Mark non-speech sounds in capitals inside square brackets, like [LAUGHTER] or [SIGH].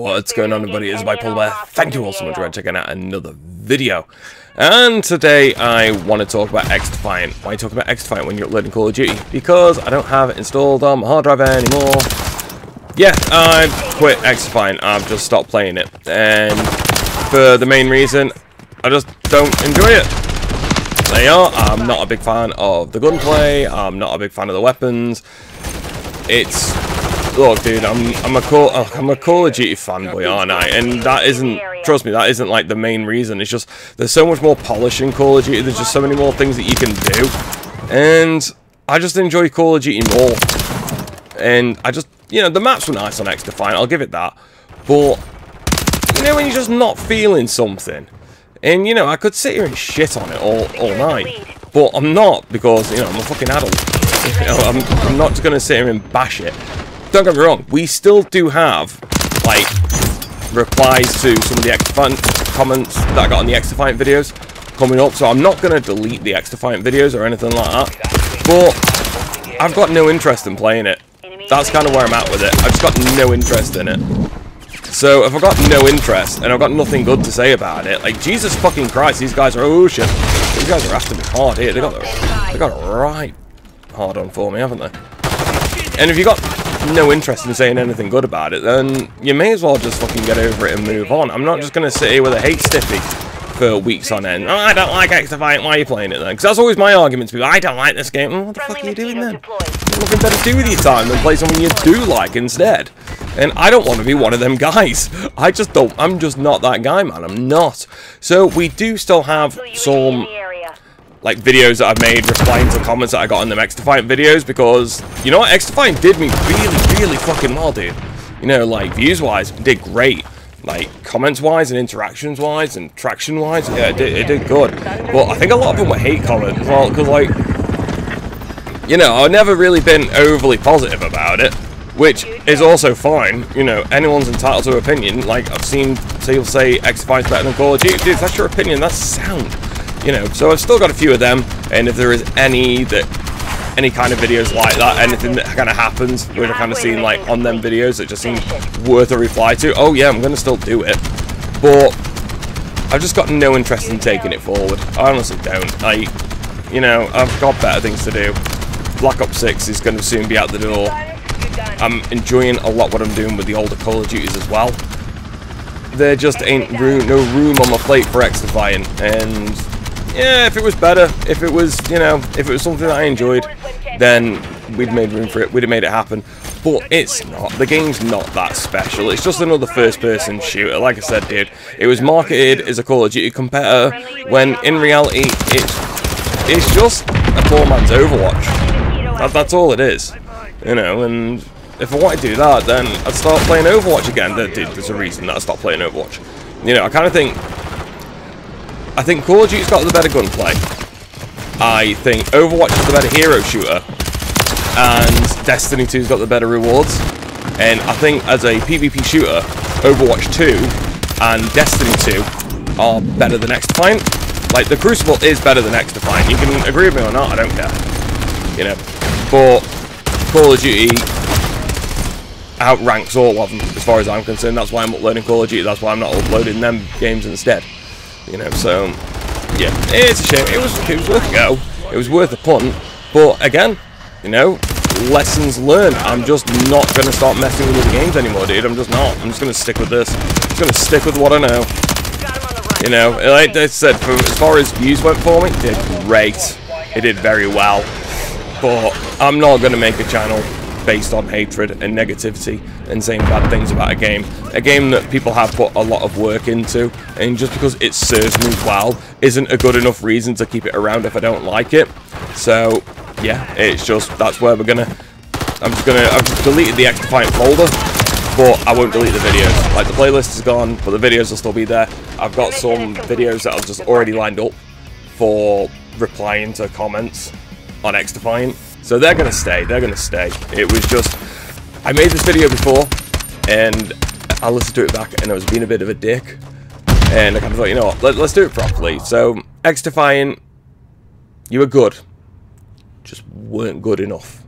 What's going on everybody, it's Bear. Thank you all so much for checking out another video. And today I want to talk about XDefiant. Why talk about XDefiant when you're uploading Call of Duty? Because I don't have it installed on my hard drive anymore. Yeah, I've quit XDefiant. I've just stopped playing it. And for the main reason, I just don't enjoy it. There you are. I'm not a big fan of the gunplay. I'm not a big fan of the weapons. It's look, dude, I'm I'm a Call oh, I'm a Call of Duty fanboy, aren't I? And that isn't trust me, that isn't like the main reason. It's just there's so much more polish in Call of Duty. There's just so many more things that you can do, and I just enjoy Call of Duty more. And I just, you know, the maps were nice on XDefiant. I'll give it that, but you know when you're just not feeling something, and you know I could sit here and shit on it all all night, but I'm not because you know I'm a fucking adult. [LAUGHS] You know, I'm, I'm not just going to sit here and bash it don't get me wrong, we still do have, like, replies to some of the XDefiant comments that I got on the XDefiant videos coming up, so I'm not going to delete the XDefiant videos or anything like that, but I've got no interest in playing it. That's kind of where I'm at with it. I've just got no interest in it. So if I've got no interest and I've got nothing good to say about it, like Jesus fucking Christ, these guys are oh shit. These guys are after me hard here. They got the, they got right hard on for me, haven't they? And if you got no interest in saying anything good about it, then you may as well just fucking get over it and move on. I'm not just going to sit here with a hate stiffy for weeks on end. Oh, I don't like XDefiant, why are you playing it then? Because that's always my argument to people, I don't like this game. Well, what the fuck are you doing then? Nothing better to do with your time than play something you do like instead. And I don't want to be one of them guys. I just don't, I'm just not that guy, man. I'm not. So we do still have some like videos that I've made replying to comments that I got on them XDefiant videos because you know what? XDefiant did me really really fucking well dude. You know like views wise did great. Like comments wise and interactions wise and traction wise yeah it did, it did good. But I think a lot of them were hate comments well because like you know I've never really been overly positive about it which is also fine. You know anyone's entitled to opinion. Like I've seen people say XDefiant's better than Call of Duty. Dude that's your opinion that's sound you know, so I've still got a few of them, and if there is any that, any kind of videos like that, anything that kind of happens, which I've kind of seen like on them videos that just seem worth a reply to, oh yeah, I'm going to still do it, but I've just got no interest in taking it forward. I honestly don't. I, you know, I've got better things to do. Black Ops 6 is going to soon be out the door. I'm enjoying a lot what I'm doing with the older Call of Duties as well. There just ain't room, no room on my plate for XDefiant, and yeah, if it was better, if it was, you know, if it was something that I enjoyed, then we'd made room for it, we'd have made it happen. But it's not. The game's not that special. It's just another first-person shooter. Like I said, dude, it was marketed as a Call of Duty competitor, when in reality, it's it's just a poor man's Overwatch. That, that's all it is. You know, and if I wanted to do that, then I'd start playing Overwatch again. Dude, there's a reason that I stopped playing Overwatch. You know, I kind of think I think Call of Duty's got the better gunplay. I think Overwatch is the better hero shooter. And Destiny 2's got the better rewards. And I think as a PvP shooter, Overwatch 2 and Destiny 2 are better than XDefiant. Like, the Crucible is better than XDefiant. You can agree with me or not, I don't care. You know. But Call of Duty outranks all of them, as far as I'm concerned. That's why I'm uploading Call of Duty. That's why I'm not uploading them games instead. You know, so yeah, it's a shame. It was it was worth a go. It was worth a punt. But again, you know, lessons learned. I'm just not going to start messing with the games anymore, dude. I'm just not. I'm just going to stick with this. I'm just going to stick with what I know. You know, like I said, for, as far as views went for me, it did great. It did very well. But I'm not going to make a channel based on hatred and negativity and saying bad things about a game. A game that people have put a lot of work into, and just because it serves me well isn't a good enough reason to keep it around if I don't like it. So, yeah, it's just, that's where we're gonna, I'm just gonna, I've just deleted the XDefiant folder, but I won't delete the videos. Like, the playlist is gone, but the videos will still be there. I've got some videos that I've just already lined up for replying to comments on XDefiant. So they're going to stay. They're going to stay. It was just... I made this video before, and I listened to it back, and I was being a bit of a dick. And I kind of thought, you know what, let, us do it properly. So, XDefiant, you were good. Just weren't good enough.